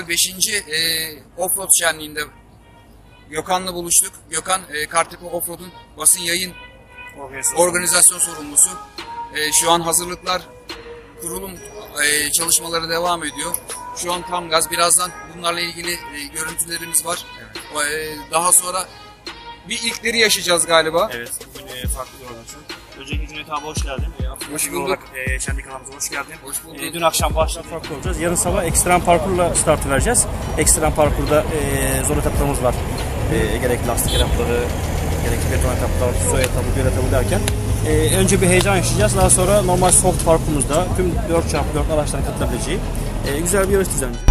geleneksel 5. E, Offroad şenliğinde Gökhan'la buluştuk. Gökhan e, Kartepe Offroad'un basın yayın organizasyon sorumlusu. E, şu an hazırlıklar kurulum e, çalışmaları devam ediyor. Şu an tam gaz. Birazdan bunlarla ilgili e, görüntülerimiz var. E, daha sonra bir ilkleri yaşayacağız galiba. Evet, bugün e, farklı bir organizasyon. Öncelikle Cüneyt abi hoş geldin. Hoş bulduk. olarak e, Şenlik kanalımıza hoş geldin. Hoş bulduk. E, dün akşam başladı farklı olacağız. Yarın sabah ekstrem parkurla start vereceğiz. Ekstrem parkurda e, zor etaplarımız var. E, gerek lastik etapları, gerek beton etaplar, su etabı, göl etabı derken. E, önce bir heyecan yaşayacağız. Daha sonra normal soft parkurumuzda tüm 4x4 araçların katılabileceği e, güzel bir yarış düzenleyeceğiz.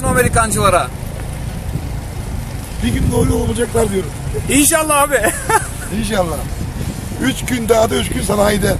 Diyorsun Amerikancılara? Bir gün böyle olacaklar diyorum. İnşallah abi. İnşallah. Üç gün daha da üç gün sanayide.